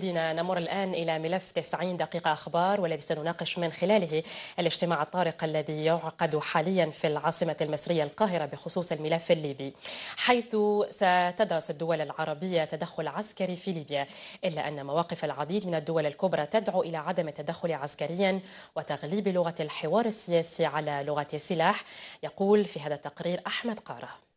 دينا نمر الآن إلى ملف 90 دقيقة أخبار والذي سنناقش من خلاله الاجتماع الطارق الذي يعقد حاليا في العاصمة المصرية القاهرة بخصوص الملف الليبي حيث ستدرس الدول العربية تدخل عسكري في ليبيا إلا أن مواقف العديد من الدول الكبرى تدعو إلى عدم التدخل عسكريا وتغليب لغة الحوار السياسي على لغة السلاح يقول في هذا التقرير أحمد قارة.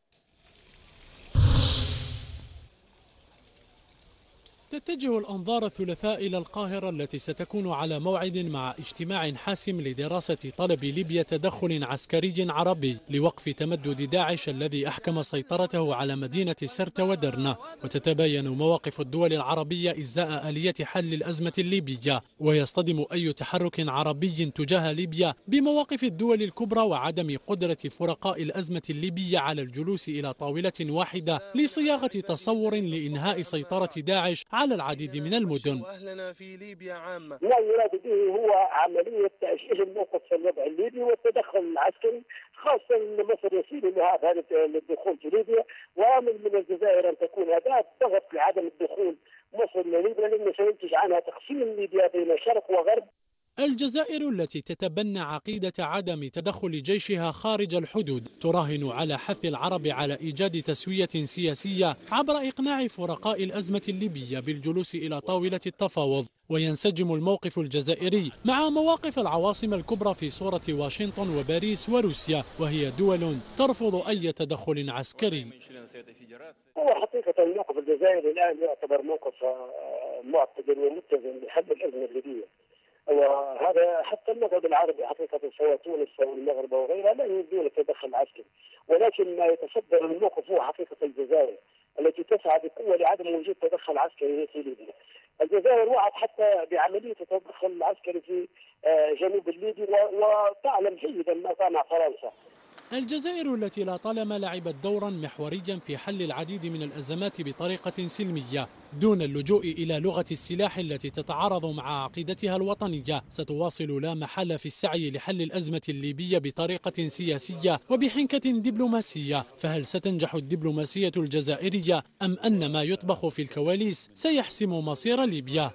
تتجه الأنظار الثلاثاء إلى القاهرة التي ستكون على موعد مع اجتماع حاسم لدراسة طلب ليبيا تدخل عسكري عربي لوقف تمدد داعش الذي أحكم سيطرته على مدينة سرت ودرنا. وتتباين مواقف الدول العربية إزاء آلية حل الأزمة الليبية. ويصطدم أي تحرك عربي تجاه ليبيا بمواقف الدول الكبرى وعدم قدرة فرقاء الأزمة الليبية على الجلوس إلى طاولة واحدة لصياغة تصور لإنهاء سيطرة داعش على العديد من المدن. أهلنا في ليبيا عامة. ما يراد به هو عملية تأشيش الموقف في الوضع الليبي والتدخل العسكري خاصة أن مصر يسير لها هذا الدخول في ليبيا وآمل من الجزائر أن تكون أداة ضغط لعدم الدخول مصر لليبيا لأنه سينتج عنها تقسيم ليبيا بين شرق وغرب. الجزائر التي تتبنى عقيدة عدم تدخل جيشها خارج الحدود تراهن على حث العرب على إيجاد تسوية سياسية عبر إقناع فرقاء الأزمة الليبية بالجلوس إلى طاولة التفاوض. وينسجم الموقف الجزائري مع مواقف العواصم الكبرى في صورة واشنطن وباريس وروسيا وهي دول ترفض أي تدخل عسكري. هو حقيقة الموقف الجزائري الآن يعتبر موقف معتدل ومتزن لحل الأزمة الليبية. وهذا حتى المغرب العربي حقيقة سواء تونس أو المغرب أو غيرها لا يريدون التدخل العسكري. ولكن ما يتصدر الموقف هو حقيقة الجزائر التي تسعى بقوة لعدم وجود تدخل عسكري في ليبيا. الجزائر وعد حتى بعملية التدخل العسكري في جنوب الليبي وتعلم جيدا ما صنع فرنسا. الجزائر التي لا طالما لعبت دورا محوريا في حل العديد من الأزمات بطريقة سلمية دون اللجوء إلى لغة السلاح التي تتعارض مع عقيدتها الوطنية ستواصل لا محل في السعي لحل الأزمة الليبية بطريقة سياسية وبحنكة دبلوماسية. فهل ستنجح الدبلوماسية الجزائرية أم أن ما يطبخ في الكواليس سيحسم مصير ليبيا؟